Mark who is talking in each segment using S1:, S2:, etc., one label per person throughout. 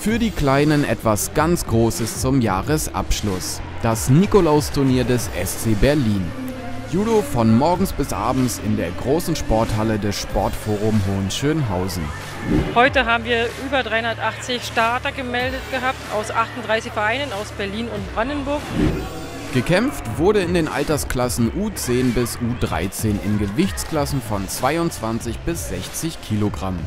S1: Für die Kleinen etwas ganz Großes zum Jahresabschluss. Das Nikolausturnier des SC Berlin. Judo von morgens bis abends in der großen Sporthalle des Sportforum Hohenschönhausen.
S2: Heute haben wir über 380 Starter gemeldet gehabt aus 38 Vereinen aus Berlin und Brandenburg.
S1: Gekämpft wurde in den Altersklassen U10 bis U13 in Gewichtsklassen von 22 bis 60 Kilogramm.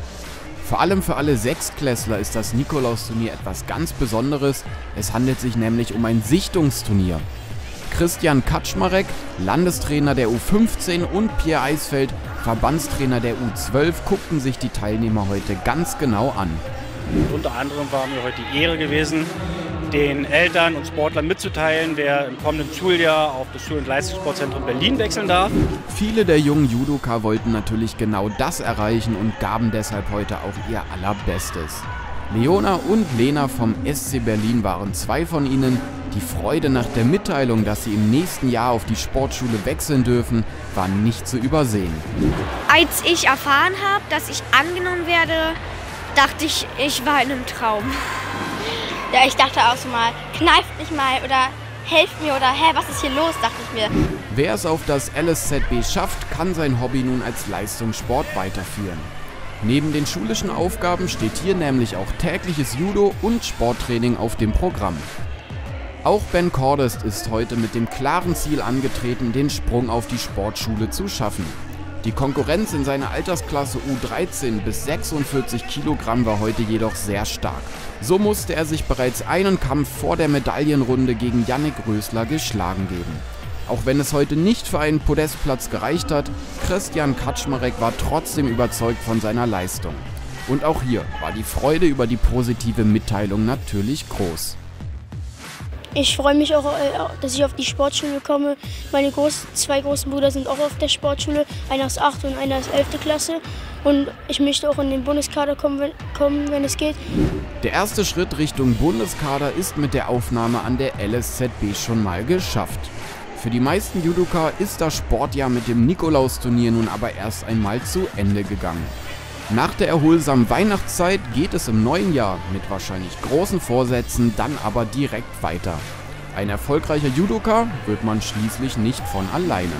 S1: Vor allem für alle Sechsklässler ist das Nikolausturnier etwas ganz Besonderes. Es handelt sich nämlich um ein Sichtungsturnier. Christian Kaczmarek, Landestrainer der U15 und Pierre Eisfeld, Verbandstrainer der U12, guckten sich die Teilnehmer heute ganz genau an.
S3: Unter anderem war mir heute die Ehre gewesen, den Eltern und Sportlern mitzuteilen, wer im kommenden Schuljahr auf das Schul- und Leistungssportzentrum Berlin wechseln darf.
S1: Viele der jungen Judoka wollten natürlich genau das erreichen und gaben deshalb heute auch ihr allerbestes. Leona und Lena vom SC Berlin waren zwei von ihnen. Die Freude nach der Mitteilung, dass sie im nächsten Jahr auf die Sportschule wechseln dürfen, war nicht zu übersehen.
S4: Als ich erfahren habe, dass ich angenommen werde, dachte ich, ich war in einem Traum. Ja, ich dachte auch so mal, kneift mich mal oder helft mir oder hä, was ist hier los, dachte ich mir.
S1: Wer es auf das LSZB schafft, kann sein Hobby nun als Leistungssport weiterführen. Neben den schulischen Aufgaben steht hier nämlich auch tägliches Judo und Sporttraining auf dem Programm. Auch Ben Cordest ist heute mit dem klaren Ziel angetreten, den Sprung auf die Sportschule zu schaffen. Die Konkurrenz in seiner Altersklasse U13 bis 46 Kilogramm war heute jedoch sehr stark. So musste er sich bereits einen Kampf vor der Medaillenrunde gegen Yannick Rösler geschlagen geben. Auch wenn es heute nicht für einen Podestplatz gereicht hat, Christian Kaczmarek war trotzdem überzeugt von seiner Leistung. Und auch hier war die Freude über die positive Mitteilung natürlich groß.
S5: Ich freue mich auch, äh, dass ich auf die Sportschule komme. Meine groß, zwei großen Brüder sind auch auf der Sportschule, einer ist 8. und einer ist 11. Klasse. Und ich möchte auch in den Bundeskader kommen, kommen, wenn es geht.
S1: Der erste Schritt Richtung Bundeskader ist mit der Aufnahme an der LSZB schon mal geschafft. Für die meisten Judoka ist das Sportjahr mit dem Nikolausturnier nun aber erst einmal zu Ende gegangen. Nach der erholsamen Weihnachtszeit geht es im neuen Jahr mit wahrscheinlich großen Vorsätzen dann aber direkt weiter. Ein erfolgreicher Judoka wird man schließlich nicht von alleine.